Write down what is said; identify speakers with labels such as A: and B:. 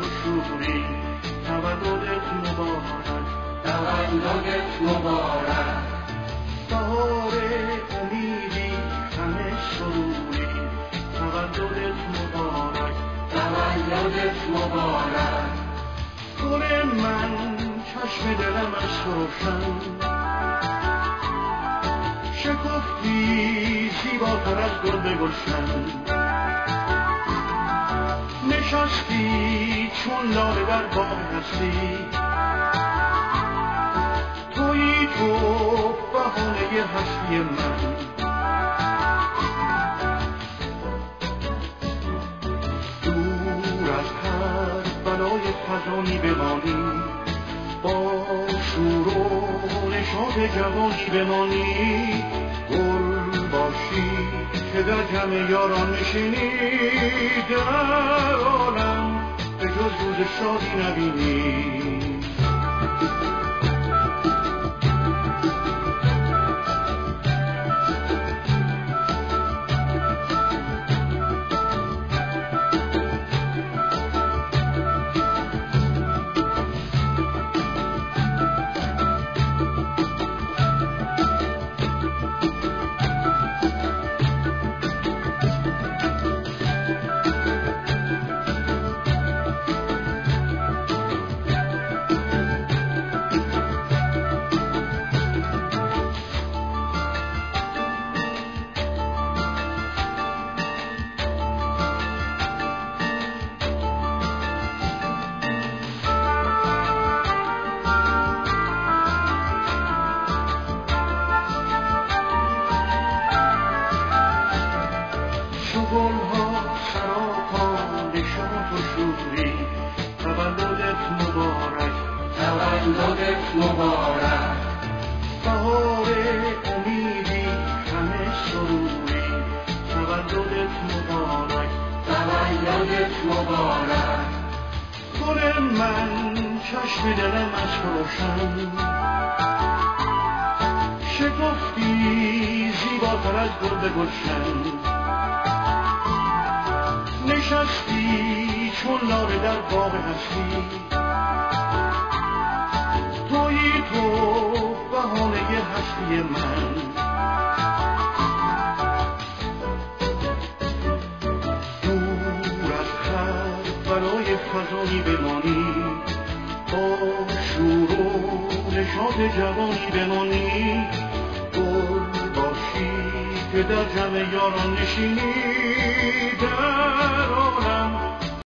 A: و شوری. تولدت مبارک
B: تولدت مبارک.
A: بهار امیدی همه سروری تولدت مبارک
B: تولدت مبارک.
A: گل من چشم دلم از روشن. شکفتی زیباتر از گل به نشستی چون لاله در باغ هستی تویی تو بهانه هستی من. دور از هر بلای فزانی بمانی با شور و نشاط جوانی بمانی. که در جمع یاران نشینی در عالم به جز روز شادی نبینی. چو گلها سراپا نشاط و شوری تولدت مبارک
B: تولدت مبارک.
A: بهار امیدی همه سروری تولدت مبارک
B: تولدت مبارک.
A: گل من چشم دلم از روشن. شکفتی زیباتر از گل به گلشن. نشستی چون لاله در باغ هستی. تویی تو بهانه هستی من. دور از هر بلای فضایی بمانی. با شور و نشاط جوانی بمانی. که در جمع یاران نشینی در